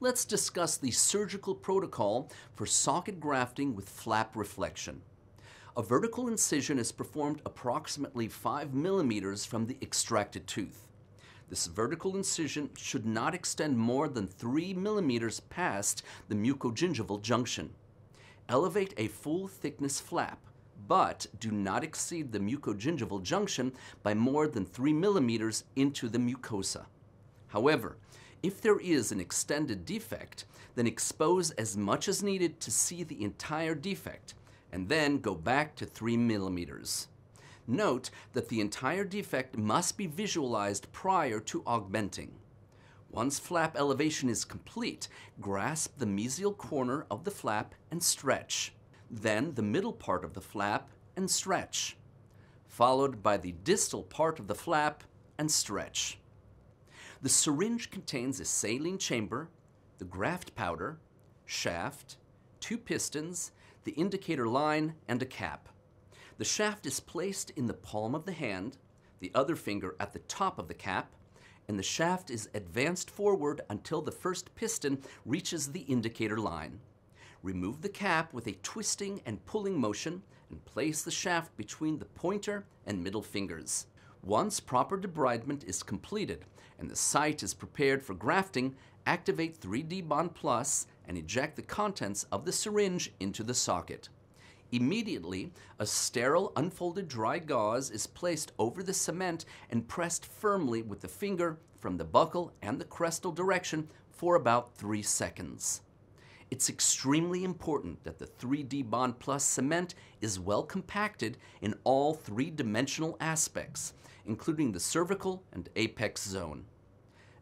let's discuss the surgical protocol for socket grafting with flap reflection. A vertical incision is performed approximately 5 millimeters from the extracted tooth. This vertical incision should not extend more than 3 millimeters past the mucogingival junction. Elevate a full thickness flap, but do not exceed the mucogingival junction by more than 3 millimeters into the mucosa. However, if there is an extended defect, then expose as much as needed to see the entire defect, and then go back to 3 millimeters. Note that the entire defect must be visualized prior to augmenting. Once flap elevation is complete, grasp the mesial corner of the flap and stretch. Then the middle part of the flap and stretch. Followed by the distal part of the flap and stretch. The syringe contains a saline chamber, the graft powder, shaft, two pistons, the indicator line, and a cap. The shaft is placed in the palm of the hand, the other finger at the top of the cap, and the shaft is advanced forward until the first piston reaches the indicator line. Remove the cap with a twisting and pulling motion and place the shaft between the pointer and middle fingers. Once proper debridement is completed and the site is prepared for grafting, activate 3D Bond Plus and eject the contents of the syringe into the socket. Immediately, a sterile unfolded dry gauze is placed over the cement and pressed firmly with the finger from the buccal and the crestal direction for about 3 seconds. It's extremely important that the 3D Bond Plus cement is well compacted in all three-dimensional aspects, including the cervical and apex zone.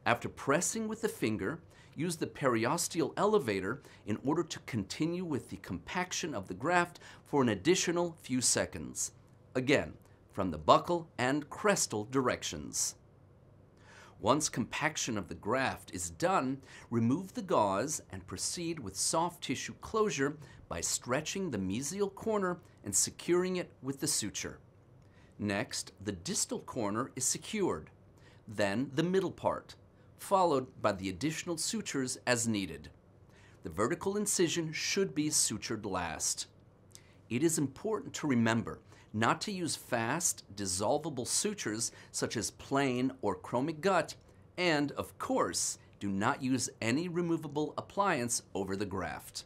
After pressing with the finger, use the periosteal elevator in order to continue with the compaction of the graft for an additional few seconds. Again, from the buccal and crestal directions. Once compaction of the graft is done, remove the gauze and proceed with soft tissue closure by stretching the mesial corner and securing it with the suture. Next, the distal corner is secured, then the middle part, followed by the additional sutures as needed. The vertical incision should be sutured last. It is important to remember not to use fast, dissolvable sutures such as plain or chromic gut, and, of course, do not use any removable appliance over the graft.